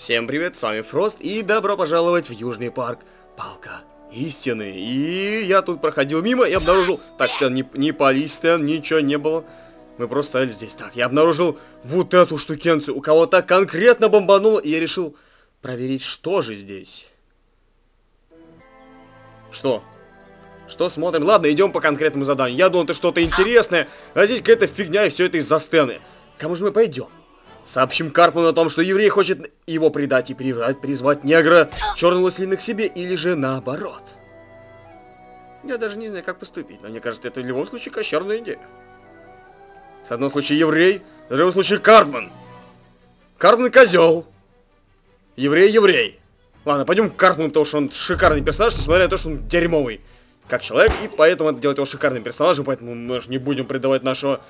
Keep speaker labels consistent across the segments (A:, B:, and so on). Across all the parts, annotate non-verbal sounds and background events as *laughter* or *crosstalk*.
A: Всем привет, с вами Фрост, и добро пожаловать в Южный парк Палка Истины. И я тут проходил мимо и обнаружил... Так, Стэн, не, не пались, Стэн, ничего не было. Мы просто стояли здесь. Так, я обнаружил вот эту штукенцию. У кого-то конкретно бомбануло, и я решил проверить, что же здесь. Что? Что смотрим? Ладно, идем по конкретному заданию. Я думал, это что-то интересное, а здесь какая-то фигня, и все это из-за Стэны. Кому же мы пойдем? Сообщим Карпману о том, что еврей хочет его предать и призвать, призвать негра черного слина к себе, или же наоборот. Я даже не знаю, как поступить, но мне кажется, это в любом случае кошерная идея. С одного случая еврей, в другом случае Карпман. Карпман козел. Еврей еврей. Ладно, пойдем к Карпману, потому что он шикарный персонаж, несмотря на то, что он дерьмовый как человек, и поэтому это делает его шикарным персонажем, поэтому мы же не будем предавать нашего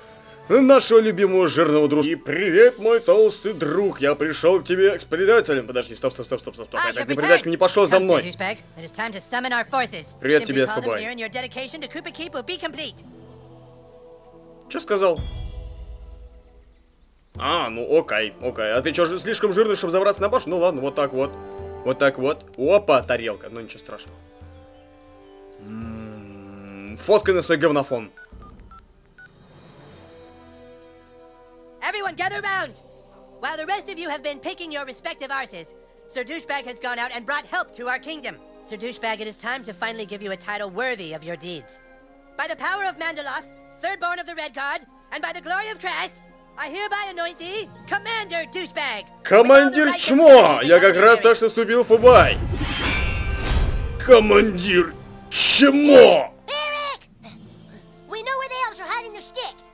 A: нашего любимого жирного друга. И привет, мой толстый друг, я пришел к тебе с предателем. Подожди, стоп, стоп, стоп, стоп, стоп, стоп.
B: Ah,
A: Я так
B: you're
A: не предатель не пошел за мной. Привет тебе, Фубай. Че сказал? А, ну окей, окей. А ты что, слишком жирный, чтобы забраться на башню? Ну ладно, вот так вот. Вот так вот. Опа, тарелка. Ну ничего страшного. М, Фоткай на свой говнофон.
B: Everyone gather round! While the rest of you have been picking your respective arses, Sir Douchebag has gone out and brought help to our kingdom. Sir Douchebag, it is time to finally give you a title worthy of your deeds. By the power of Mandaloth, third born of the Red Guard, and by the glory of Crest, I hereby anoint thee Commander Douchebag. with all the
A: Командир
B: rights and
A: чмо!
B: privileges
A: Я
B: of
A: как раз
B: military.
A: так что вступил в Фубай. Командир чмо!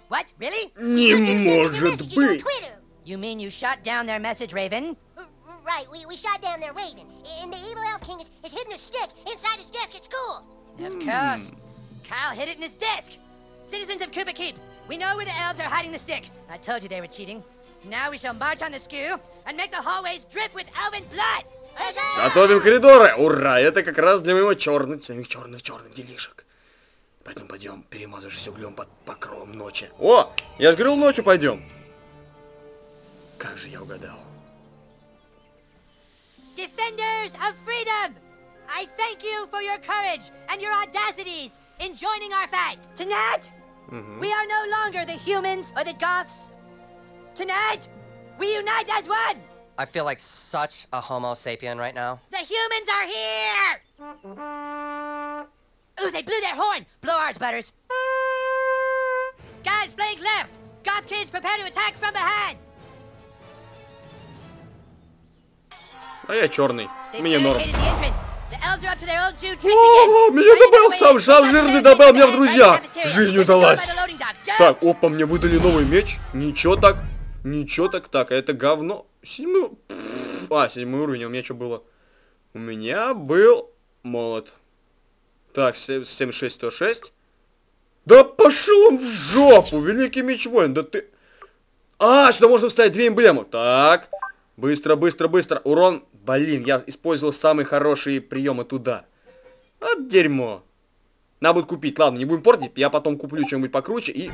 B: What? Really?
A: Не
C: You just sent me the
A: может
C: messages on
A: быть!
C: Twitter.
B: You mean you shot down their message, Raven?
C: R- Right, we, we shot down their raven, and the evil elf king is, is hidden a stick inside his desk at school.
B: Of course. Kyle hid it in his desk. Citizens of Koopa Keep, we know where the elves are hiding the stick. I told you they were cheating. Now we shall march on the skew and make the hallways drip with elven blood. Huzzah!
A: Готовим коридоры! Ура! Это как раз для моего черных, своих черных, черных делишек. Поэтому пойдем, перемазавшись углем под покровом ночи. О! Я же говорил, ночью пойдем. Как же я угадал.
B: Defenders of freedom! I thank you for your courage and your audacities in joining our fight. Tonight, we are no longer the humans or the goths. Tonight, we unite as one.
D: I feel like such a Homo sapien right now.
B: The humans are here! Ooh, they blew their horn! Blow ours, Butters. Guys, flank left! Goth kids, prepare to attack from behind!
A: А я черный. Мне норм. О, меня добавил сам
B: Take
A: жирный, добавил меня в друзья. Жизнь удалась. Так, опа, мне выдали новый меч. Ничего так. Ничего так. Так, а это говно. Седьмой... А, седьмой уровень. А у меня что было? У меня был молот. Так, 7606. Да пошел он в жопу, великий меч воин, да ты... А, сюда можно вставить две эмблемы. Так, быстро, быстро, быстро. Урон, блин, я использовал самые хорошие приемы туда. От дерьмо. Надо будет купить, ладно, не будем портить, я потом куплю что-нибудь покруче и...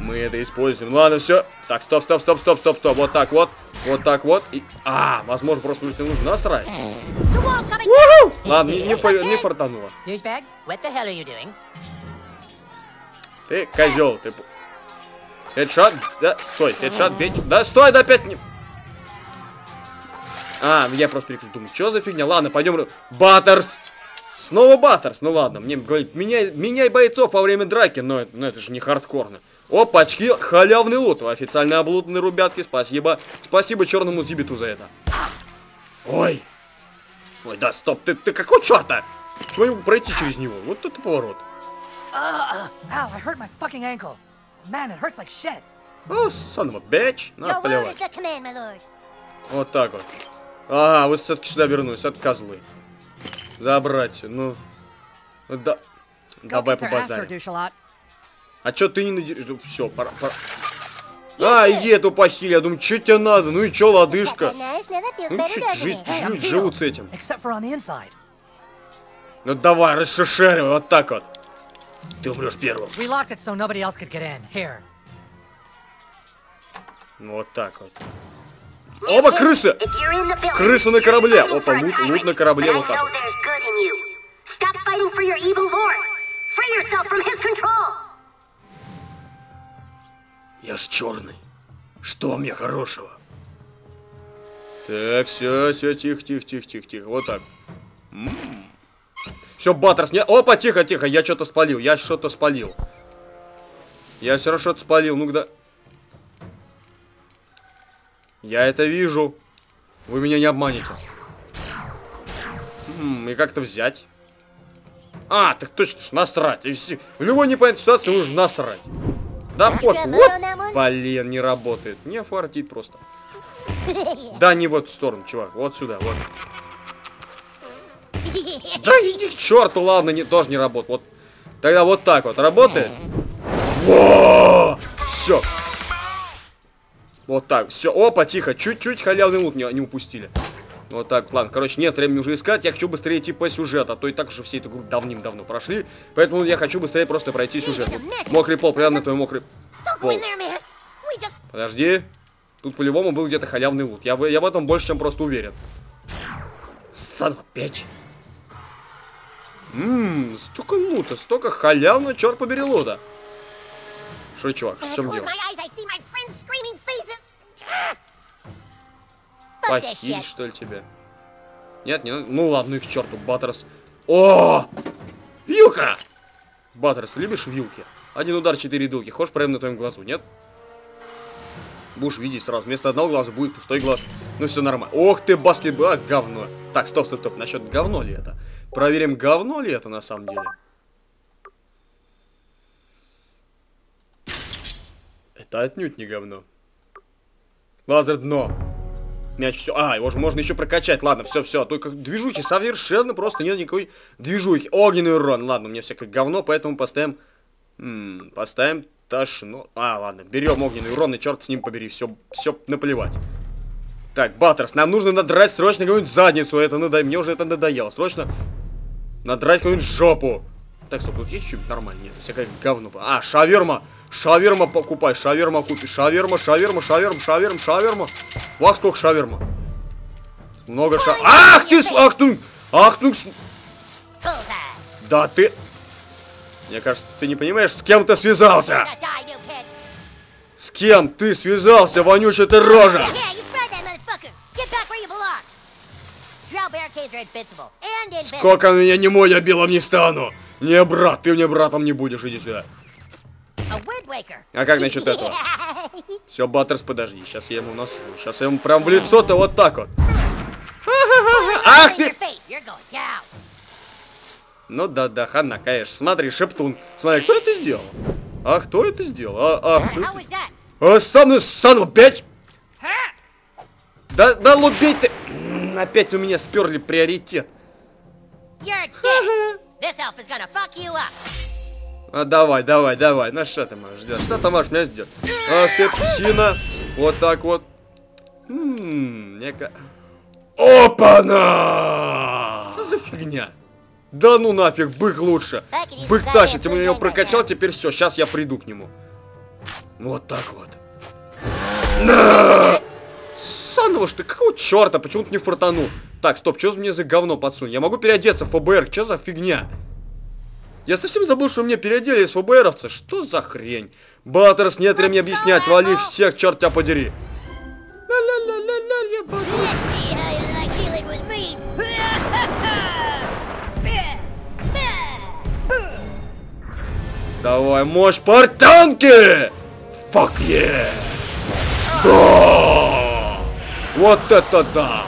A: Мы это используем. Ладно, все. Так, стоп, стоп, стоп, стоп, стоп, стоп. Вот так вот. Вот так вот. И... А, возможно, просто нужно, нужно насрать. Ладно, не, не, не фартануло. Ты козел, ты... Хедшот, да, стой, хедшот, бей, да, стой, да опять не... А, я просто переключил, думаю, что за фигня, ладно, пойдем, Баттерс, снова Баттерс, ну ладно, мне говорит, меняй, меняй бойцов во время драки, но, но это же не хардкорно. Опачки, халявный лут, официально облутанные ребятки, спасибо, спасибо черному зибиту за это. Ой, ой, да, стоп, ты, ты какой черта? Чего могу пройти через него? Вот это поворот.
E: Like shit.
A: О, son of a bitch. На, плевать. Вот так вот. Ага, вы все-таки сюда вернулись, от козлы. Забрать, ну. Да. Давай
E: their
A: А чё ты не надерешь? Все, пора, пора. А, иди эту похили, я думаю, что тебе надо? Ну и чё, лодыжка? Ну
C: doesn't
A: жить, жить, живут с этим. Ну давай, расшишеривай, вот так вот. Ты умрешь первым. Ну вот так вот. Оба крысы! Крысы на корабле! Опа, лут, лут на корабле вот так вот. Я ж черный. Что мне хорошего? Так, все, все, тихо, тихо, тихо, тихо, тихо. Вот так. Все, Баттерс, не... Опа, тихо, тихо, я что-то спалил, я что-то спалил. Я все равно что-то спалил, ну-ка. Я это вижу. Вы меня не обманете. М и как-то взять. А, так точно ж, насрать. В любой непонятной ситуации нужно насрать. Да пофиг. Вот. Блин, не работает. Не фартит просто. *laughs* Да, не в эту сторону, чувак. Вот сюда, вот. Да иди к черту, ладно, не, тоже не работает. Вот. Тогда вот так вот работает. Все. Вот так, все. Опа, тихо. Чуть-чуть халявный лут не, не упустили. Вот так, ладно. Короче, нет времени уже искать. Я хочу быстрее идти по сюжету. А то и так уже все эту игру давным-давно прошли. Поэтому я хочу быстрее просто пройти сюжет. Вот Мокрый пол, прямо на твой мокрый пол. Подожди. Тут по-любому был где-то халявный лут. Я, в- я в этом больше, чем просто уверен. Сан печь. Ммм, столько лута, столько халявного, черт побери, лута. Что, чувак, в чем дело?
C: Shit.
A: что ли, тебя? Нет, не. Ну ладно, их к черту, Баттерс. О! Вилка! Баттерс, любишь вилки? Один удар, четыре дылки. Хочешь прямо на твоем глазу, нет? Будешь видеть сразу. Вместо одного глаза будет пустой глаз. Ну все нормально. Ох ты, баскетбол, а, говно. Так, стоп, стоп, стоп. Насчет говно ли это? Проверим, говно ли это на самом деле. Это отнюдь не говно. Лазер дно. Мяч все. А, его же можно еще прокачать. Ладно, все, все. Только движухи совершенно просто нет никакой движухи. Огненный урон. Ладно, у меня всякое говно, поэтому поставим... м, поставим тошно. А, ладно, берем огненный урон и черт с ним побери. Все, все наплевать. Так, Баттерс, нам нужно надрать срочно какую-нибудь задницу. Это надо... Мне уже это надоело. Срочно надрать какую-нибудь жопу. Так, стоп, тут есть что-нибудь нормальное? Нет, всякое говно. А, шаверма. Шаверма покупай, шаверма купи. Шаверма, шаверма, шаверма, шаверма, шаверма. Вах, сколько шаверма. Много ша... Ах ты, ах ты, ах ты, да ты... Мне кажется, ты не понимаешь, с кем ты связался. С кем ты связался, вонючая ты рожа. Сколько меня не мой, я белым не стану. Не, брат, ты мне братом не будешь, иди сюда. А как насчет этого? Все, Баттерс, подожди, сейчас я ему насру. Сейчас я ему прям в лицо-то вот так вот. Ах ты! Ну да-да, хана, конечно. Смотри, Шептун. Смотри, кто это сделал? А кто это сделал? А? А, сам, сан, опять? Да, да, лубей ты. Опять у меня сперли приоритет.
C: You're *laughs* dead. This elf is gonna fuck you up.
A: А давай, давай, давай. Ну что ты можешь сделать? Что ты можешь меня сделать? Ах ты, псина. Вот так вот. Ммм, нека... Опа-на! Что за фигня? Да ну нафиг, бык лучше. Бык тащит, я его прокачал, теперь все, сейчас я приду к нему. Вот так вот. На! Что ты какого черта? Почему ты не фартанул? Так, стоп, что мне за говно подсунь? Я могу переодеться в ФБР, что за фигня? Я совсем забыл, что мне переодели из ФБРовца. Что за хрень? Баттерс, нет времени объяснять, вали всех, черт тебя подери. Давай, мощь портянки! Fuck yeah! Да! Вот это да!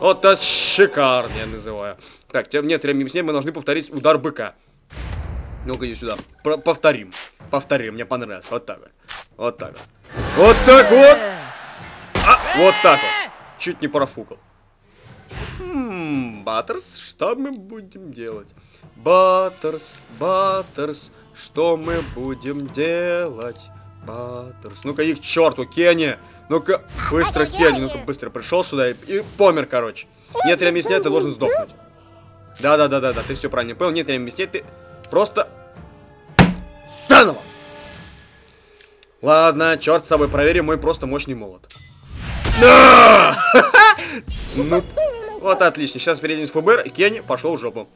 A: Вот это шикарно, я называю. Так, тем нет времени с ней, мы должны повторить удар быка. Ну-ка, иди сюда. Про- повторим. Повторим, мне понравилось. Вот так вот. Вот так вот. Вот так вот! А, вот так вот. Чуть не профукал. Хм, Баттерс, что мы будем делать? Баттерс, Баттерс, что мы будем делать? Баттерс. Ну-ка, их к черту, Кенни! Ну-ка, быстро, Кенни, ну-ка, быстро пришел сюда и, и помер, короче. Нет объяснять, ты должен сдохнуть. Да-да-да-да-да, ты все правильно понял, нет объяснять, ты просто... Заново! Ладно, черт с тобой, проверим мой просто мощный молот. Ну, вот отлично. Сейчас перейдем с ФБР, и Кенни пошел в жопу.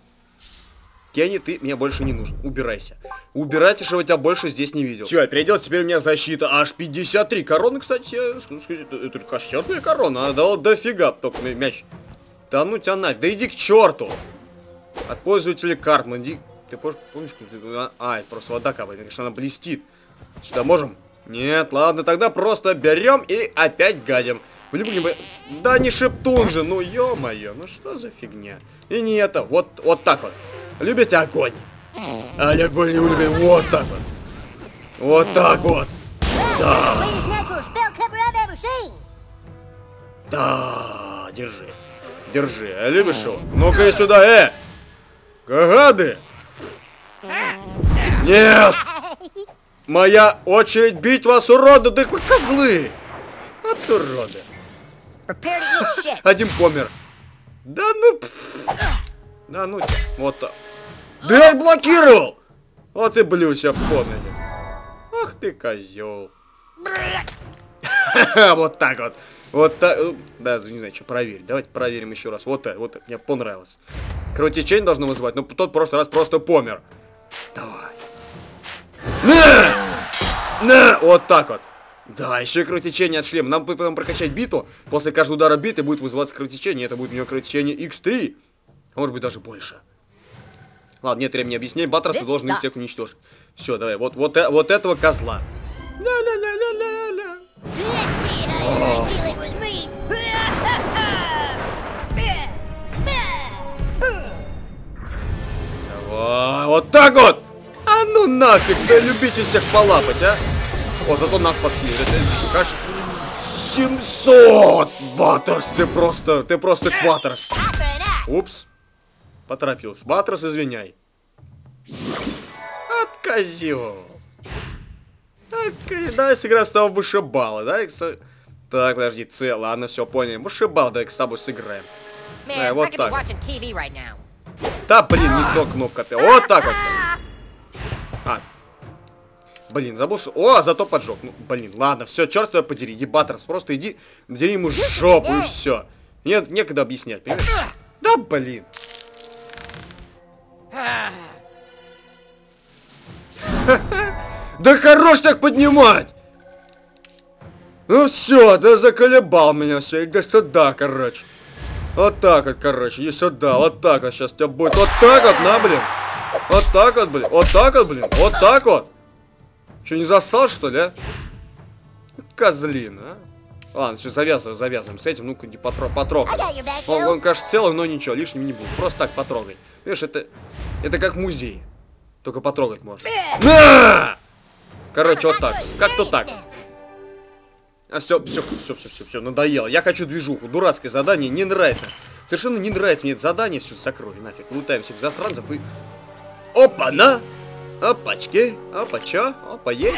A: Кенни, ты мне больше не нужен. Убирайся. Убирайся, что я тебя больше здесь не видел. Все, переделал, теперь у меня защита аж 53. Короны, кстати, скажу, это, кошерная корона. Она дала дофига только мя- мяч. Да ну тебя нафиг. Да иди к черту. От пользователя карт. ну иди. Ты помнишь, как а, это просто вода капает. Конечно, она блестит. Сюда можем? Нет, ладно, тогда просто берем и опять гадим. В любом Да не шептун же, ну ё-моё, ну что за фигня? И не это, вот, вот так вот. Любите огонь? А огонь не люблю, вот так вот. Вот так вот.
C: Seen.
A: Да, держи. Держи, а любишь его? Ну-ка и сюда, э! Гагады! Нет! Моя очередь бить вас, уроды! Да вы козлы! Вот уроды! Один помер. Да ну... Да ну. Вот так. Да я блокировал! Вот и блюсь, я помнили. Ах ты козел. *laughs* Вот так вот. Вот так. э, Да, не знаю, что проверить. Давайте проверим еще раз. Вот это, вот это. Мне понравилось. Кровотечение должно вызывать, но тот просто раз просто помер. Давай. На! На! Вот так вот. Да, еще и кровотечение от шлема. Нам потом прокачать биту. После каждого удара биты будет вызываться кровотечение. Это будет у него кровотечение X3. А Может быть даже больше. Ладно, нет времени объяснять.
B: This
A: должен их всех уничтожить. Все, давай. Вот, вот, э- вот этого козла. Ля-ля-ля-ля-ля-ля. Вот так вот! А ну нафиг, да любите всех полапать, а! О, зато нас спасли. Это каш... 700! Баттерс, ты просто, ты просто кватерс. Упс. Поторопился. Батрос, извиняй. От козел. От ко- Давай сыграем с тобой вышибала, да? Так, подожди, С, ладно, все, понял. Вышибал, давай с тобой сыграем.
B: Man,
A: Yeah,
B: I
A: what Да, блин, не то кнопка. опять. Вот так вот. А. Блин, забыл, что... О, зато поджег. Ну, блин, ладно, все, черт тебя подери, иди, Баттерс, просто иди, надери ему жопу и все. Нет, некогда объяснять, понимаешь? Да, блин. Да хорош так поднимать! Ну все, да заколебал меня все, иди сюда, короче. Вот так вот, короче, иди сюда, вот так вот, сейчас тебя будет, вот так вот, на, блин. Вот так вот, блин, вот так вот, блин, вот так вот. Че, не засал, что ли, а? Козлин, а? Ладно, все, завязываем, завязываем с этим, ну-ка, не потро потрогай. Он, он, конечно, целый, но ничего, лишним не будет. Просто так потрогай. Видишь, это, это как музей. Только потрогать можно. На! Короче, вот так. Как-то так. А все, все, все, все, все, все, надоело. Я хочу движуху. Дурацкое задание не нравится. Совершенно не нравится мне это задание. Все, закрой нафиг. Лутаем всех засранцев и... Опа-на! Опачки. Опа, чё? Опа, есть.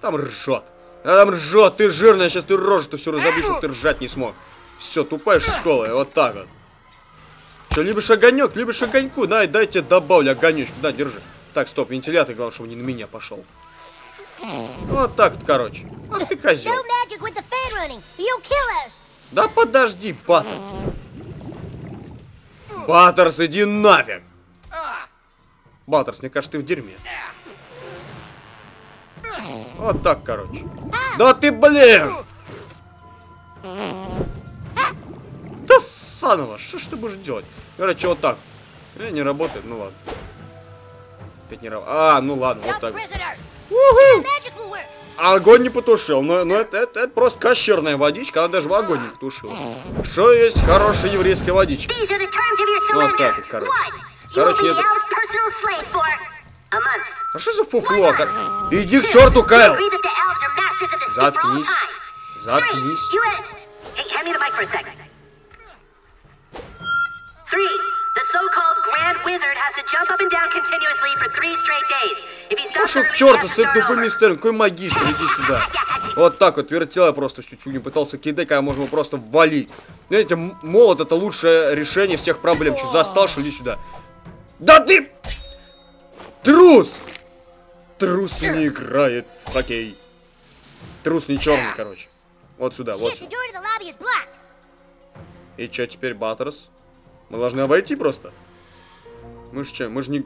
A: Там ржет. А там ржет, ты жирная, сейчас ты рожу-то все разобьешь, чтобы ты ржать не смог. Все, тупая школа, вот так вот. Че, любишь огонек? Любишь огоньку? Дай, дай тебе добавлю огонечку. Да, держи. Так, стоп, вентилятор, главное, чтобы не на меня пошел. Вот так вот, короче. Ах ты козел.
C: Us.
A: Да подожди, Баттерс. Баттерс, иди нафиг. Баттерс, мне кажется, ты в дерьме. Вот так, короче. Да ты, блин! Да Санова, что ж ты будешь делать? Короче, вот так. Э, не работает, ну ладно. Опять не работает. А, ну ладно, вот так. А огонь не потушил. Но, но это, это, это просто кощерная водичка, она даже в огонь не потушила. Что есть хорошая еврейская водичка? Вот так вот, короче. Короче, нет. А что за фуфло? Как- Иди к черту, Кайл! Заткнись. Заткнись.
F: Three, the so-called Grand Wizard has to jump up and down continuously for three straight days. If he stops
A: Пошел к черту с этим тупым мистером. Какой магистр, иди сюда. Вот так вот, вертел я просто всю фигню пытался кидать, когда можно было просто валить. Знаете, м- молот это лучшее решение всех проблем. Что, застал, что иди сюда? Да ты... Трус! Трус не играет в хоккей. Трус не черный, короче. Вот сюда, вот сюда. И чё теперь, Баттерс? Мы должны обойти просто. Мы ж чё, мы ж не...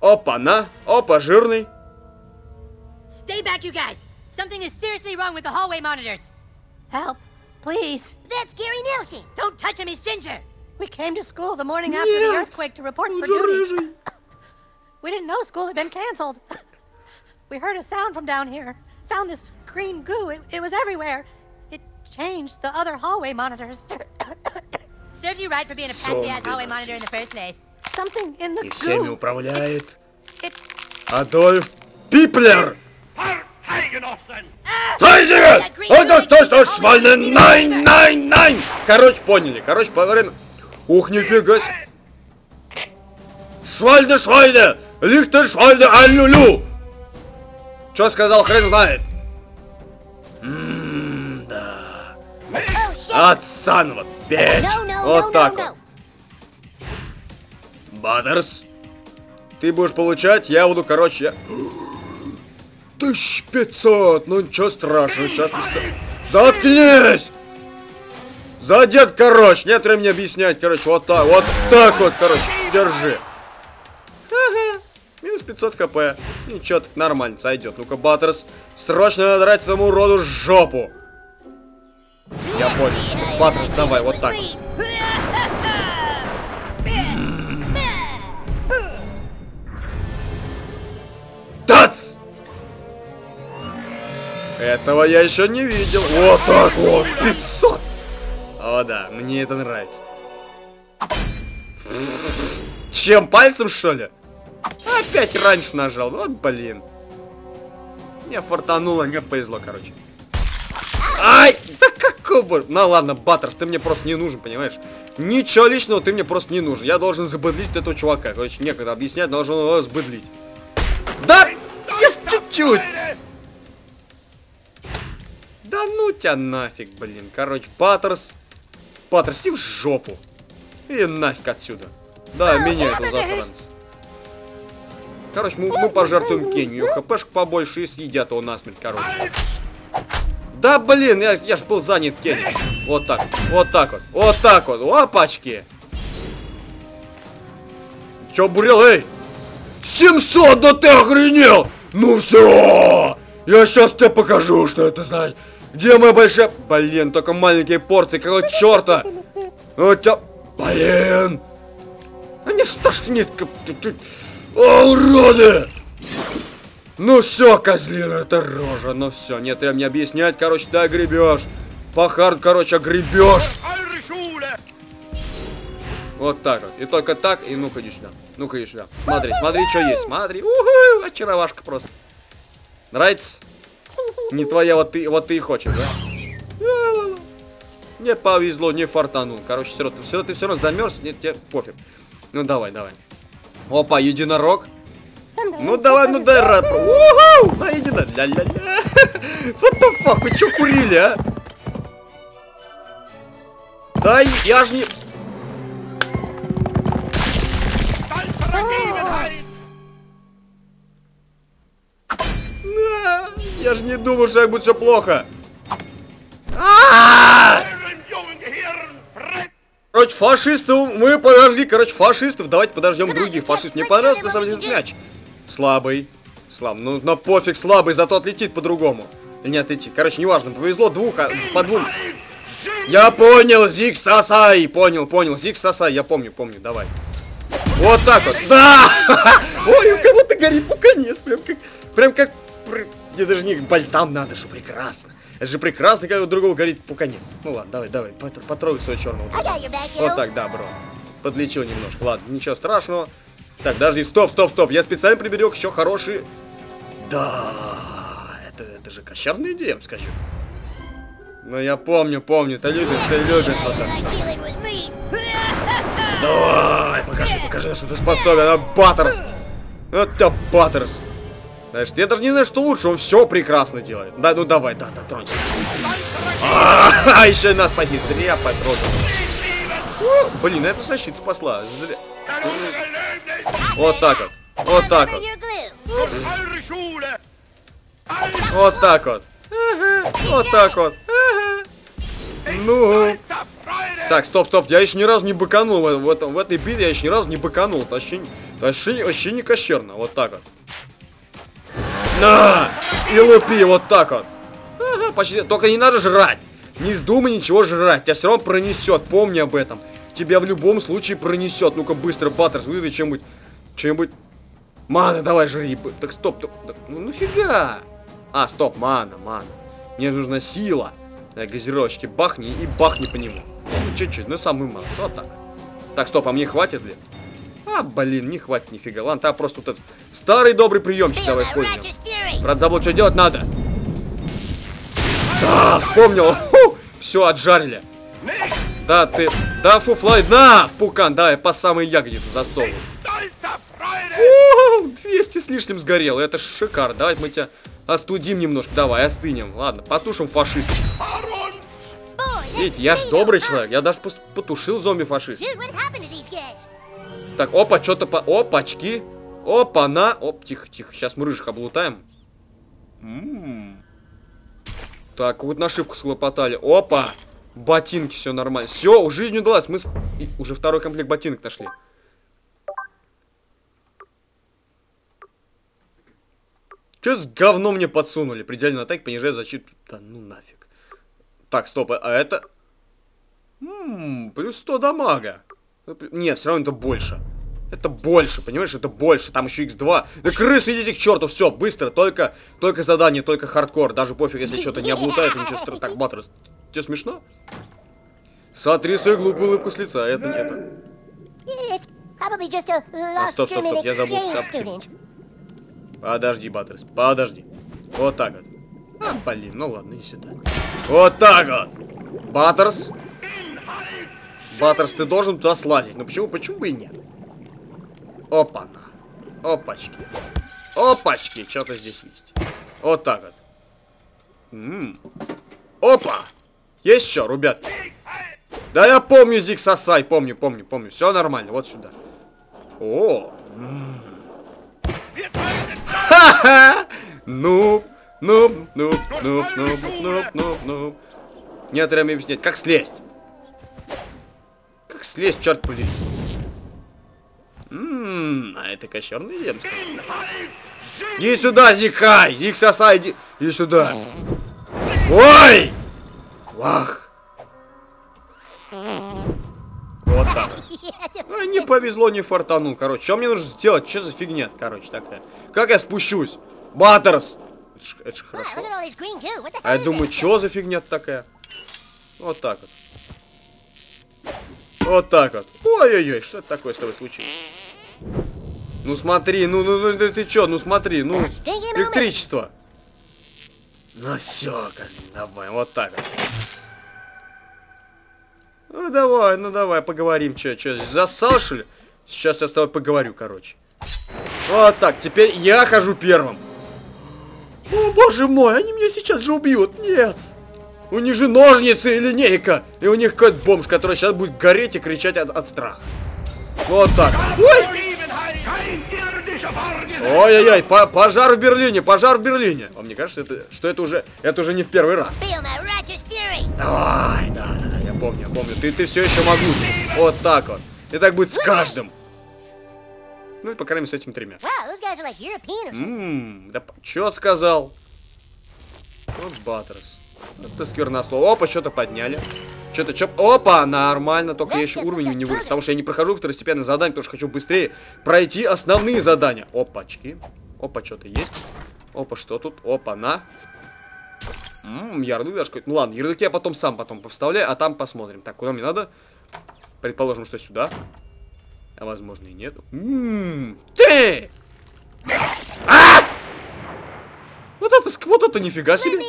A: Опа, на! Опа, жирный!
B: Stay back, you guys! Something is seriously wrong with the hallway monitors! Help, please.
C: That's Gary Nelson.
B: Don't touch him, he's ginger!
G: We came to school the morning after the
A: Нет.
G: earthquake to report
A: Он
G: for
A: же
G: duty.
A: рыжий. *laughs*
G: We didn't know school had been canceled. *laughs* We heard a sound from down here. Found this green goo. It, it was everywhere. It changed the other hallway monitors. *coughs*
B: Serves you right for being a patsy-ass hallway monitor in the first place.
A: И всеми управляет Адольф Пиплер! Тайзер! Это то, что швальне! Найн, найн, найн! Короче, поняли. Короче, поговорим. Ух, нифига себе. Швальде, швальде! Лихтер, швальде, аллюлю! Что сказал, хрен знает.
C: Oh shit.
A: Отцанова, печь!
C: no, no,
A: Вот так вот. Баттерс, ты будешь получать, я буду, короче, я... 1500, ну ничего страшного, сейчас... Заткнись! Задет, короче, нет времени объяснять, короче, вот так, вот так вот, короче, держи. Минус 500 хп. Ничего, так нормально, сойдет. Ну-ка, Баттерс, срочно надо драть этому уроду жопу. Я понял. Баттерс, давай, вот так. Этого я еще не видел. Вот так вот, 500. О да, мне это нравится. Чем, пальцем что ли? Опять раньше нажал, вот блин. Мне фартануло, мне повезло, короче. Ай, да какого? Ну ладно, Баттерс, ты мне просто не нужен, понимаешь? Ничего личного ты мне просто не нужен. Я должен забыдлить этого чувака. Короче, некогда объяснять, должен его забыдлить. Да, ж чуть-чуть. Да ну тебя нафиг, блин. Короче, Паттерс. Паттерс, иди в жопу. И нафиг отсюда. Да, меня это засранец. Короче, мы, мы пожертвуем Кенни. Ее хпшек побольше и съедят его насмерть, короче. Да блин, я, я ж был занят Кенни. Вот так, вот так вот, вот так вот, опачки. Чё, бурел, эй? 700, да ты охренел! Ну все! Я сейчас тебе покажу, что это значит. Где моя большая... Блин, только маленькие порции, какого черта? У тебя... Блин! Они что ж нет... О, уроды! Ну все, козлина, это рожа, ну все, нет, я мне объяснять, короче, ты огребешь. По хард, короче, огребешь. Вот так вот. И только так, и ну-ка иди сюда. Ну-ка иди сюда. Смотри, смотри, что есть. Смотри. Уху, очаровашка просто. Нравится? Не твоя, вот ты, вот ты и хочешь, да? Не повезло, не фартанул. Короче, все равно, все ты все равно замерз, нет, тебе пофиг. Ну давай, давай. Опа, единорог. Ну давай, ну дай рад. Уху! На едино. Ля-ля-ля. What the fuck, вы что курили, а? Да я ж не...
F: Vergebenheit!
A: Да, Я же не думал, что так будет все плохо. Короче, фашистов мы подожди, короче, фашистов, давайте подождем других фашистов. Мне понравился, на самом деле, мяч. Слабый. Слабый. Ну, на пофиг, слабый, зато отлетит по-другому. Или не отлетит. Короче, неважно, повезло двух, а, по двум. Я понял, Зиг Сасай. Понял, понял, Зиг Сасай, я помню, помню, давай. Вот так вот. Да! *laughs* Ой, у кого-то горит пуканец, прям как, прям как, мне даже не бальзам надо, что прекрасно. Это же прекрасно, когда у другого горит пуканец. Ну ладно, давай, давай, потр- потрогай своего черного. Вот так, да, бро. Подлечил немножко. Ладно, ничего страшного. Так, подожди, стоп, стоп, стоп. Я специально приберег еще хорошие... Да, это, это же кошерная идея, скажи. Ну, я помню, помню. Ты любишь, ты любишь вот
C: me.
A: Давай, покажи, покажи, что ты способен. А, Баттерс. Это Баттерс. Знаешь, я даже не знаю, что лучше, он все прекрасно делает. Да, ну давай, да, да, тронься. А, *laughs* еще и нас спаси, зря потрогал. О, Блин, эту защиту спасла. Зря. Вот так вот. Вот так вот. Вот так вот. Вот так вот. Ну. Так, стоп, стоп, я еще ни разу не быканул в, этом, в этой битве, я еще ни разу не быканул. Вообще, вообще, вообще не кощерно. Вот так вот. На! И лупи, вот так вот. Ага, почти. Только не надо жрать. Не вздумай ничего жрать. Тебя все равно пронесет. Помни об этом. Тебя в любом случае пронесет. Ну-ка быстро, Баттерс, вызови чем-нибудь. Чем-нибудь. Мана, давай жри. Так стоп. Так, ну нафига? А, стоп, мана, мана. Мне нужна сила. Так, газировочки бахни и бахни по нему. Чуть-чуть, ну самый малый. Вот так. Так, стоп, а мне хватит ли? А, блин, не хватит нифига. Ладно, та просто вот этот старый добрый приемчик
C: Feel
A: давай используем. Брат, забыл, что делать надо. Да, вспомнил. Все, отжарили. Да, ты... Да, фуфлай, на, в пукан, давай, по самой ягодице засовывай. У, 200 с лишним сгорело, это шикарно. Давай мы тебя остудим немножко, давай, остынем. Ладно, потушим фашистов. Видите, я ж добрый
C: huh?
A: человек, я даже потушил зомби-фашист.
C: Dude, what happened to these guys?
A: Так, опа, что-то по... Опачки. Опа, на. Оп, тихо, тихо. Сейчас мы рыжих облутаем. Так, вот нашивку схлопотали. Опа. Ботинки, все нормально. Все, жизнь удалась. Мы с- и уже второй комплект ботинок нашли. Че с говном мне подсунули? Предельный атак понижает защиту. Да ну нафиг. Так, стоп, а это... М, плюс 100 дамага. Нет, все равно это больше. Это больше, понимаешь, это больше. Там еще x2. Да крысы, идите к черту, все, быстро. Только, только задание, только хардкор. Даже пофиг, если что-то не облутает, ничего страшного. Так, Баттерс, тебе смешно? Сотри свою глупую улыбку с лица, это не это.
C: Lost
A: стоп, стоп, стоп, я забыл. Подожди, Баттерс, подожди. Вот так вот. А, блин, ну ладно, иди сюда. Вот так вот. Баттерс. Баттерс, ты должен туда слазить. Ну почему, почему бы и нет? Опа-на. Опачки. Опачки, что-то здесь есть. Вот так вот. М. Опа! Есть что, ребят? Да я помню Зиг Сосай, помню, помню, помню. Все нормально, вот сюда. О! м. Ха-ха! *laughs* Ну, ну, ну, ну, ну, ну, ну, ну. Нет времени объяснять, как слезть? Как слезть, черт побери? Ммм, а это кощерный земский. Иди сюда, Зикхай! Зик Сосай, иди, иди сюда. Ой! Вах! Вот так. Ну, не повезло, не фартанул, короче. Что мне нужно сделать? Что за фигня, короче, такая? Как я спущусь? Баттерс! Это ж, это ж хорошо. А я думаю, что за фигня такая? Вот так вот. Вот так вот. Ой-ой-ой, что это такое с тобой случилось? Ну смотри, ну, ну, ну ты, чё, ну смотри, ну, электричество. Ну все, давай, вот так. Ну давай, ну давай, поговорим, чё, чё, засал, что ли? Сейчас я с тобой поговорю, короче. Вот так, теперь я хожу первым. О, боже мой, они меня сейчас же убьют, нет. У них же ножницы и линейка. И у них какой-то бомж, который сейчас будет гореть и кричать от, от страха. Вот так. Ой! Ой-ой-ой, по- пожар в Берлине, пожар в Берлине. А мне кажется, это, что это уже, это уже не в первый раз. Давай, да, да, да, я помню, я помню. Ты, ты все еще могучий. Вот так вот. И так будет с каждым. Ну и по крайней мере с этими тремя. Ммм, да чё сказал? Вот Баттерс. Это сквернослово. Опа, что-то подняли. Что-то, чё... Опа, нормально, только я еще уровень не вырос, потому что я не прохожу второстепенные задания, потому что хочу быстрее пройти основные задания. Опачки. Опа, что-то есть. Опа, что тут? Опа, на. Ммм, ярлык даже какой-то. Ну ладно, ярлыки я потом сам потом повставляю, а там посмотрим. Так, куда мне надо? Предположим, что сюда. А возможно и нет. Ммм, ты! А! Вот это, вот это нифига себе.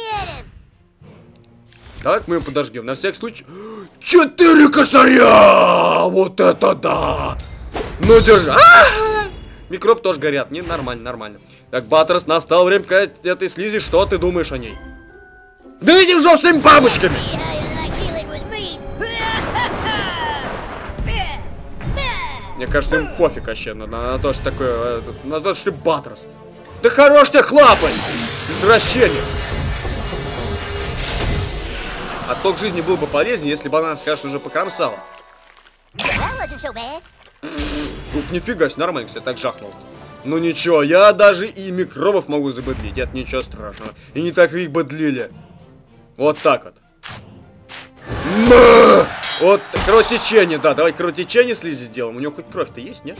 A: Так, мы его подожгем. На всякий случай. Четыре косаря! Вот это да! Ну, держи. А! Микроб тоже горят. Не, нормально, нормально. Так, Баттерс, настало время сказать этой слизи, что ты думаешь о ней? Да иди в жопу с этими бабочками! Мне кажется, им пофиг вообще на, на- на то, что такое, на то, что ты Баттерс. Да хорош ты хлапай! Извращение! Отток жизни был бы полезнее, если бы она конечно же, покромсала. Ух, нифига себе, нормально, кстати, так жахнул. Ну ничего, я даже и микробов могу забыдлить, это ничего страшного. И не так их бодлили. Вот так вот. На! Вот кровотечение, да, давай кровотечение слизи сделаем. У него хоть кровь-то есть, нет?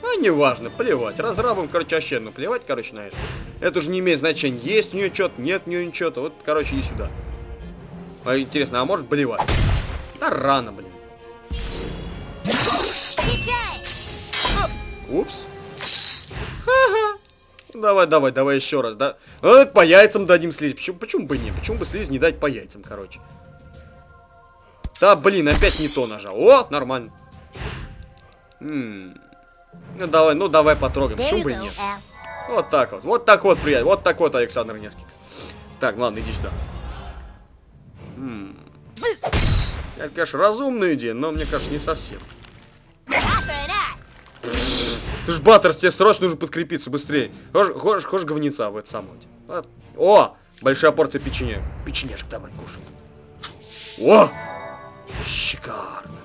A: А, неважно, плевать. Разрабам, короче, вообще, ну плевать, короче, на это. Это уже не имеет значения, есть у нее что-то, нет у нее ничего-то. Вот, короче, иди сюда. А, интересно, а может болевать? Да рано, блин. Упс. Давай, давай, давай еще раз, да? А, по яйцам дадим слизь. Почему, почему бы не? Почему бы слизь не дать по яйцам, короче? Да, блин, опять не то нажал. О, нормально. М. Ну давай, ну давай потрогаем. Почему бы и нет? Вот так вот. Вот так вот, приятель. Вот так вот, Александр Невский. Так, ладно, иди сюда. М. Это, конечно, разумная идея, но мне кажется, не совсем. Ты ж, Баттерс, тебе срочно нужно подкрепиться быстрее. Хочешь, хочешь, хочешь говнеца в это самое? А, О! Большая порция печенья. Печенежек давай, кушай. О! Шикарно.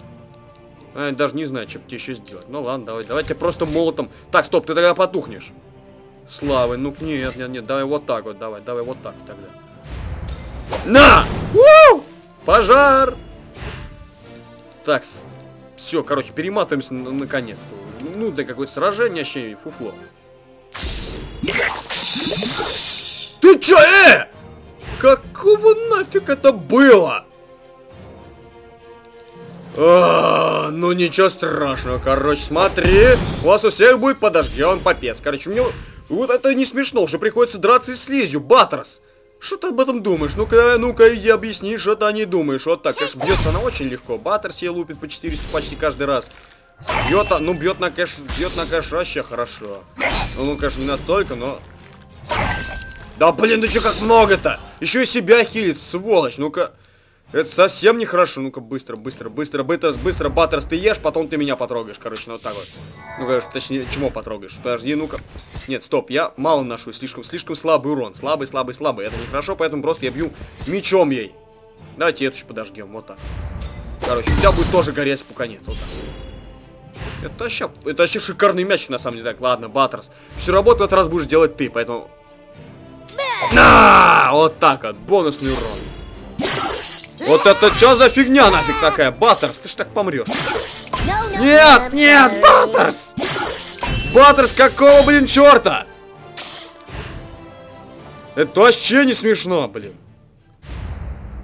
A: А, я даже не знаю, что тебе еще сделать. Ну ладно, давай, давай тебе просто молотом. Так, стоп, ты тогда потухнешь. Славы, ну нет, нет, нет, давай вот так вот, давай, давай вот так тогда. На! У! Пожар! Так, все, короче, перематываемся на- наконец-то. Ну, да какое-то сражение, вообще фуфло. Ты чё, э? Какого нафиг это было? А, ну ничего страшного, короче, смотри, у вас у всех будет подожден попец. Короче, мне вот это не смешно, уже приходится драться и слизью, Баттерс. Что ты об этом думаешь? Ну-ка, ну-ка, иди объясни, что ты о ней думаешь. Вот так, конечно, бьется она очень легко. Баттерс ей лупит по 400 почти каждый раз. Бьет, а- ну бьет на кэш, бьет на кэш вообще хорошо. Ну, ну, конечно, не настолько, но... Да блин, ну что как много-то? Еще и себя хилит, сволочь, ну-ка. Это совсем нехорошо. Ну-ка, быстро, быстро, быстро, быстро, быстро, Баттерс, ты ешь, потом ты меня потрогаешь, короче, ну вот так вот. Ну, конечно, точнее, чему потрогаешь? Подожди, ну-ка. Нет, стоп, я мало ношу, слишком, слишком слабый урон. Слабый, слабый, слабый. Это нехорошо, поэтому просто я бью мечом ей. Давайте эту еще подожгем, вот так. Короче, у тебя будет тоже гореть пуканец, вот так. Это вообще, это вообще шикарный меч, на самом деле. Так, ладно, Баттерс. Всю работу в этот раз будешь делать ты, поэтому... На! Вот так вот, бонусный урон. Вот это что за фигня нафиг такая? Баттерс, ты ж так помрешь. Нет, нет. Баттерс! Баттерс, какого, блин, черта? Это вообще не смешно, блин.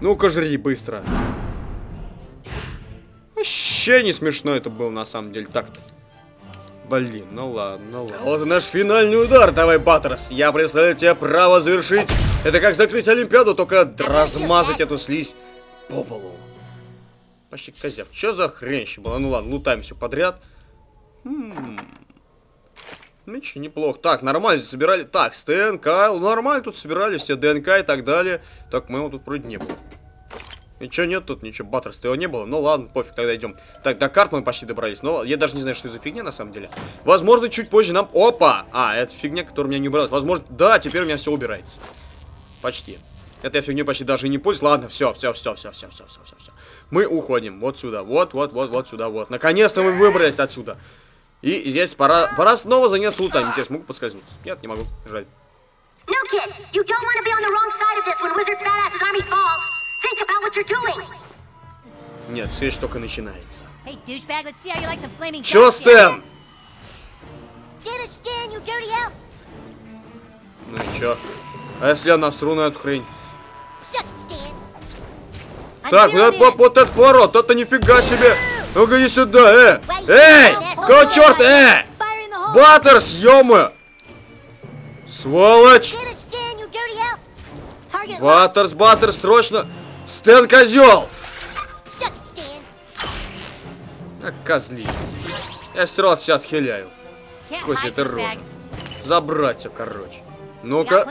A: Ну-ка, жри быстро. Вообще не смешно это было на самом деле так-то. Блин, ну ладно, ну ладно. Вот и наш финальный удар. Давай, Баттерс. Я представляю тебе право завершить. Это как закрыть Олимпиаду, только размазать эту слизь по полу. Почти козяк. Что за хрень была? Ну ладно, лутаем все подряд. М. Ну че, неплохо. Так, нормально собирали. Так, Стэн, Кайл, нормально тут собирали все ДНК и так далее. Так, моего тут вроде не было. Ничего нет тут, ничего, Баттерс, его не было. Ну ладно, пофиг, тогда идем. Так, до карт мы почти добрались. Но я даже не знаю, что это за фигня на самом деле. Возможно, чуть позже нам... Опа! А, это фигня, которая у меня не убиралась. Возможно, да, теперь у меня все убирается. Почти. Это я фигню почти даже и не пользуюсь. Ладно, все, все, все, все, все, все, все, все, все. Мы уходим вот сюда, вот, вот, вот, вот сюда, вот. Наконец-то мы выбрались отсюда. И здесь пора, пора снова заняться лутами. Интересно, могу подскользнуться? Нет, не могу. Жаль.
F: No, kid, you don't want to be on the wrong side of this when Wizard Badass's army falls. Think about what you're doing.
A: Нет, все еще только начинается.
G: Hey, douchebag, let's see how you like some flaming
A: Чё,
G: dog shit.
A: Стэн?
C: Damn it, Stan, you dirty elf.
A: Ну и чё? А если я насру на эту хрень? Так, ну,
G: вот
A: этот, вот, вот этот поворот, это нифига себе. Ну-ка иди сюда, э. Эй, какого черта, э? Баттерс, ёма. Сволочь. Баттерс, Баттерс, срочно. Стэн, козел. А, козли. Я все равно все отхиляю.
G: Козь,
A: это рот. Забрать все, короче. Ну-ка.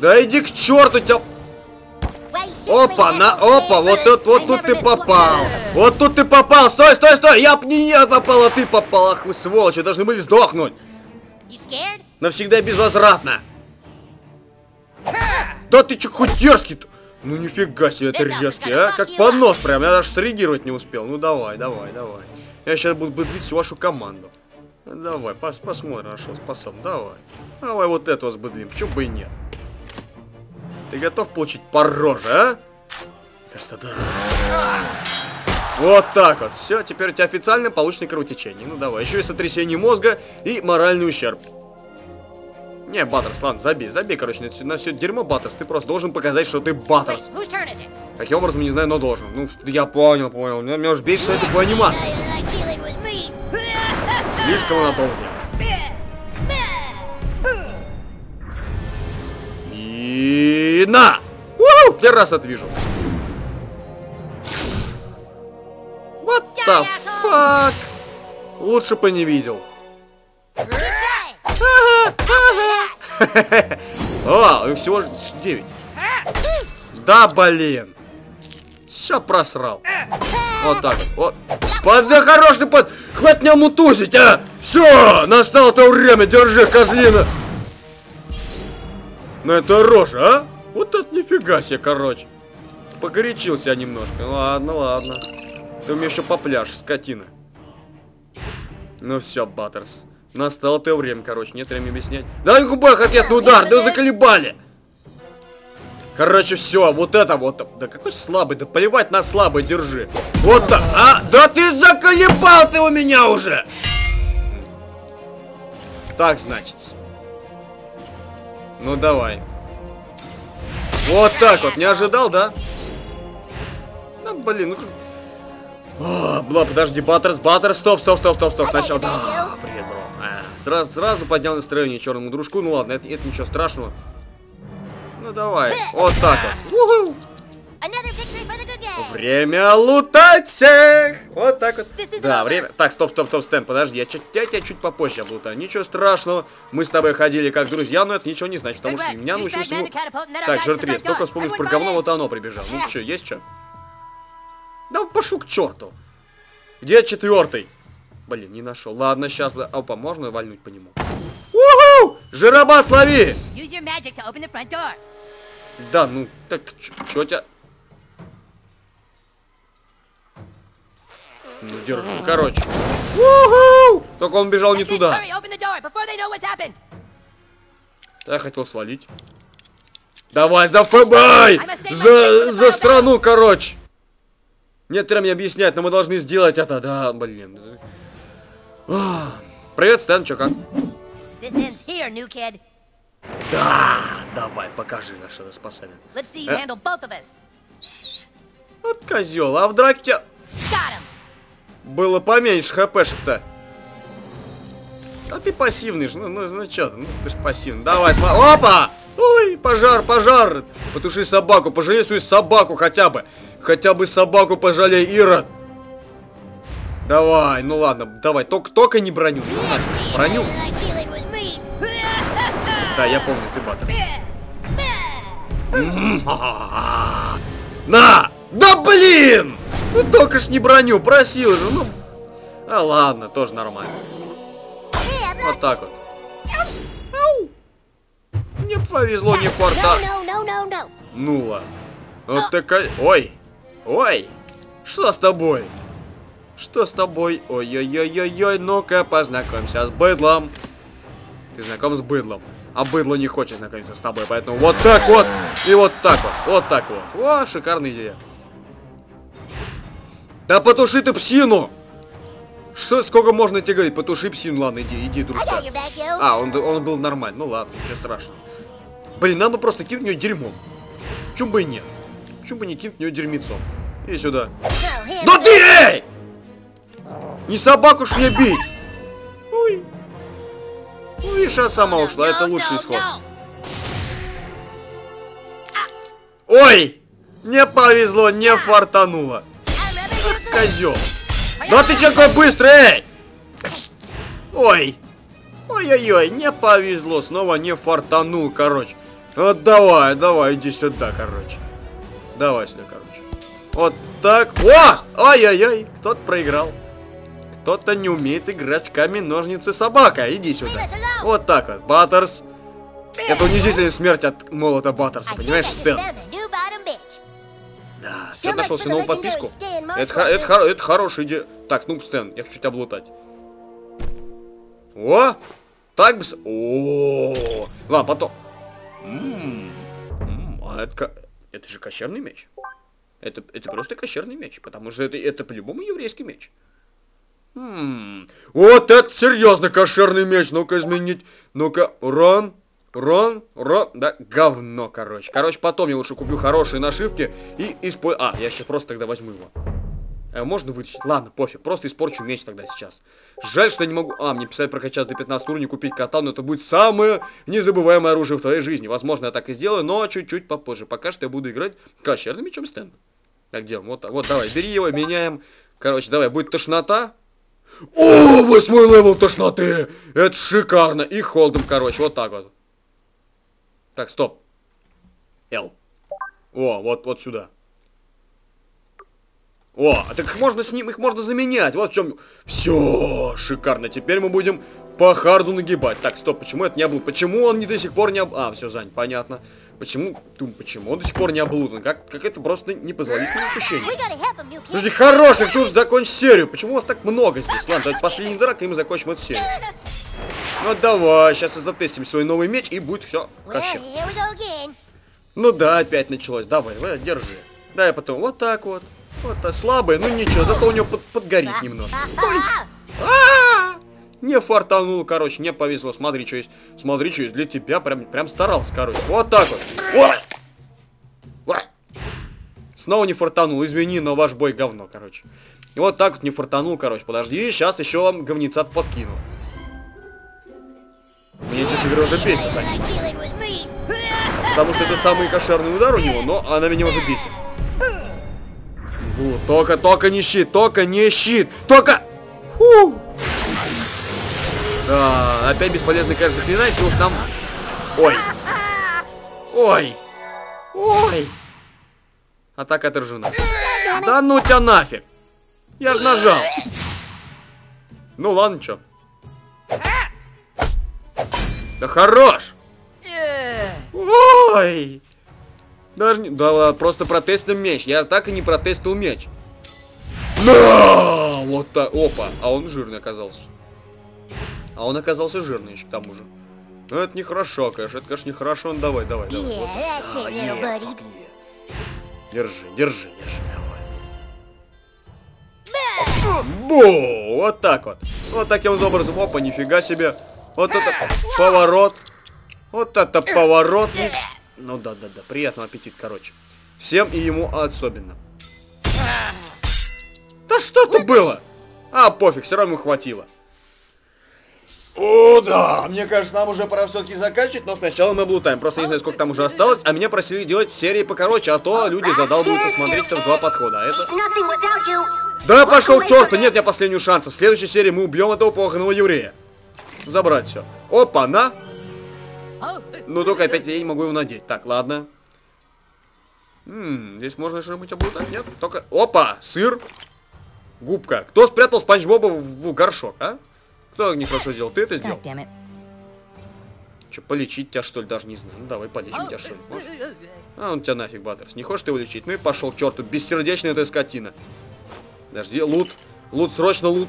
A: Да иди к черту, тебя Опа, на, опа, вот тут, вот тут ты попал. Вот тут ты попал. Стой, стой, стой. Я б не я попал, а ты попал. Ах вы сволочи, должны были сдохнуть. Навсегда безвозвратно. Да ты че хоть дерзкий -то? Ну нифига себе, это резкий, а? Как поднос прям, я даже среагировать не успел. Ну давай, давай, давай. Я сейчас буду быдлить всю вашу команду. Давай, пос посмотрим, что способен. Давай. Давай вот этого сбыдлим, почему бы и нет. Ты готов получить по роже, а? Кажется, да. Вот так вот. Все, теперь у тебя официально получено кровотечение. Ну давай, еще и сотрясение мозга и моральный ущерб. Не, Баттерс, ладно, забей, забей, короче, на, на все дерьмо, Баттерс. Ты просто должен показать, что ты Баттерс. Каким образом, не знаю, но должен. Ну, я понял, понял. Меня, меня уж бесит это по анимации. Слишком она долгая. И на! Уу! Первый раз это вижу. What the fuck? Лучше бы не видел. А, *laughs* их всего 9. Да, блин. Все просрал. Вот так вот. вот. Под, да хорош ты под... Хватит меня мутузить, а! Все, настало то время, держи, козлина. Ну это рожа, а? Вот это нифига себе, короче. Погорячился я немножко. Ладно, ладно. Ты у меня еще попляшь, скотина. Ну все, Баттерс. Настало то время, короче, нет времени объяснять. Дай губах ответный удар, да заколебали! Короче, все, вот это вот. Да какой слабый, да поливать на слабый, держи. Вот так. А, да ты заколебал ты у меня уже! Так, значит. Ну, давай. Вот так вот, не ожидал, да? Да, блин, ну как... А, бла, подожди, Баттерс, Баттерс, стоп, стоп, стоп, стоп, стоп, сначала, да, привет, бро. Сразу, сразу поднял настроение черному дружку, ну ладно, это, это ничего страшного. Ну давай, вот так вот. Время лутать всех! Вот так вот. Да, время... Так, стоп, стоп, стоп, Стэн, подожди, я, чуть- я тебя чуть попозже облутаю. Ничего страшного, мы с тобой ходили как друзья, но это ничего не значит, потому что меня
B: then our
A: Так, жертвец, только вспомнишь про говно, вот оно прибежало. Ну что, есть что? Да пошел к черту. Где четвертый? Блин, не нашел. Ладно, сейчас... Опа, можно вальнуть по нему? Уху! Жиробас, лови! Да, ну, так, что тебя... Ну, держу, короче. Только он бежал не туда. Я хотел свалить. Давай, за ФБА! За, за страну, короче! Нет времени объяснять, но мы должны сделать это. Да, блин. А, Привет, Стэн, чё как?
B: This ends here, new kid.
A: Да, давай, покажи, на что ты способен.
B: Let's see you handle both of us.
A: Вот козел, а в драке. Было поменьше хпшек-то. А ты пассивный же, ну, ну, ну чё ты, ну ты ж пассивный. Давай, смотри. Опа! Ой, пожар, пожар! Потуши собаку, пожалей свою собаку хотя бы. Хотя бы собаку пожалей, Ирод. Давай, ну ладно, давай, только, только не броню. Надо, броню. Да, я помню, ты батер. На! Да блин! Ну только ж не броню, просил же, ну. А ладно, тоже нормально. Вот так вот. Мне повезло, не
C: no.
A: Ну ладно. Вот такая... Ой! Ой! Что с тобой? Что с тобой? Ой-ой-ой-ой-ой, ну-ка познакомься с быдлом. Ты знаком с быдлом. А быдло не хочет знакомиться с тобой, поэтому вот так вот и вот так вот. Вот так вот. О, шикарная идея. Да потуши ты псину! Что, сколько можно тебе говорить? Потуши псину, ладно, иди, иди, дружка. А, он, он был нормальный. Ну ладно, ничего страшного. Блин, надо просто кинуть в нее дерьмом. Чё бы и нет. Чё бы не кинуть в нее дерьмецом. Иди сюда. Да ты, эй! Не собаку ж мне бить! Ой. Ну, видишь, она сама ушла, это лучший исход. Ой! Не повезло, не фартануло. Козел. Да ты чё такой быстрый, эй! Ой. Ой-ой-ой, не повезло, снова не фартанул, короче. Вот давай, давай, иди сюда, короче. Давай сюда, короче. Вот так. О! Ой-ой-ой, кто-то проиграл. Кто-то не умеет играть в камень, ножницы, собака. Иди сюда. Вот так вот, Баттерс. Это унизительная смерть от молота Баттерса,
C: I
A: понимаешь, Стэн? Да,
C: much
A: нашел себе новую подписку? Это, это, это хорошая идея. Так, ну, Стэн, я хочу тебя облутать. О! Так бы... с- О! Ладно, потом. М, м, А это, это же кошерный меч. Это, это просто кошерный меч, потому что это, это по-любому еврейский меч. М, Вот это серьезно кошерный меч. Ну-ка изменить. Ну-ка, рон, рон, рон. Да, говно, короче. Короче, потом я лучше куплю хорошие нашивки и использую... А, я сейчас просто тогда возьму его. Э, можно вытащить? Ладно, пофиг, просто испорчу меч тогда сейчас. Жаль, что я не могу... А, мне писать прокачать до 15 уровня, купить катану, это будет самое незабываемое оружие в твоей жизни. Возможно, я так и сделаю, но чуть-чуть попозже. Пока что я буду играть кошерным мечом Стэна. Так делаем, вот так, вот давай, бери его, меняем. Короче, давай, будет тошнота. О, восьмой level тошноты! Это шикарно! И холодом, короче, вот так вот. Так, стоп. Л. О, вот, вот сюда. О, а так их можно с ним, их можно заменять. Вот в чем. Все, шикарно. Теперь мы будем по харду нагибать. Так, стоп, почему это не облут? Почему он не до сих пор не об... А, все, Зань, понятно. Почему, Тум, почему он до сих пор не облутан? Как, как это просто непозволительное упущение. Подожди, хорош, я хочу уже закончить серию. Почему у вас так много здесь? Ладно, давайте последний драк, и мы закончим эту серию. Ну давай, сейчас затестим свой новый меч, и будет все
C: again.
A: Ну да, опять началось. Давай, давай, держи. Да, я потом вот так вот. Вот так, слабый, ну ничего, зато у него под- подгорит немножко. А! Не фартануло, короче, не повезло. Смотри, что есть. Смотри, что есть для тебя. Прям, прям старался, короче. Вот так вот. Вот. Снова не фартанул. Извини, но ваш бой говно, короче. Вот так вот не фартанул, короче. Подожди, сейчас еще вам говнеца подкину. Мне, честно говоря, уже бесит. Потому что это самый кошерный удар у него, но она меня уже бесит. Фу, только, только не щит, только не щит, только... Фу. Да, опять бесполезно, конечно, заклинать, потому что нам... Ой. Ой. Ой. Атака отражена. Да ну тебя нафиг. Я ж нажал. Ну ладно, чё. Да хорош. Ой! Даже не... Да ладно, просто протестил меч. Я так и не протестил меч. На! Вот так. Опа. А он жирный оказался. А он оказался жирный еще к тому же. Ну это нехорошо, конечно. Это, конечно, нехорошо. Ну давай, давай, давай.
C: Yeah,
A: Вот
C: that's it,
A: А. Держи, держи, держи, давай. Бу! Вот так вот. Вот таким вот образом. Опа, нифига себе. Вот это поворот. Вот это поворот. Ну да, да, да. Приятного аппетита, короче. Всем и ему особенно. Да что это было? А, пофиг, все равно ему хватило. О, да, мне кажется, нам уже пора все-таки заканчивать, но сначала мы облутаем. Просто не знаю, сколько там уже осталось, а меня просили делать серии покороче, а то люди задалбываются смотреть в два подхода. А это... Да пошел к черту, нет у меня последнего шанса. В следующей серии мы убьем этого похоронного еврея. Забрать все. Опа, на. Ну только опять я не могу его надеть. Так, ладно. М, здесь можно что-нибудь облутать? Нет? Только... Опа, сыр. Губка. Кто спрятал Спанч Боба в, в горшок, а? Кто нехорошо сделал? Ты это сделал? Че, полечить тебя, что ли, даже не знаю. Ну, давай полечим тебя, что ли. Можешь? А, он тебя нафиг, Баттерс. Не хочешь ты его лечить? Ну и пошел к черту. Бессердечная эта скотина. Подожди, лут. Лут, срочно лут.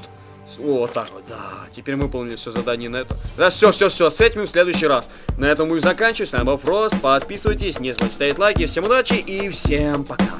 A: Вот так вот, да. Теперь мы выполнили все задание на это. Да, все, все, все. С этим в следующий раз. На этом будем заканчивать. С вами был Фрост. Подписывайтесь, не забывайте ставить лайки. Всем удачи и всем пока.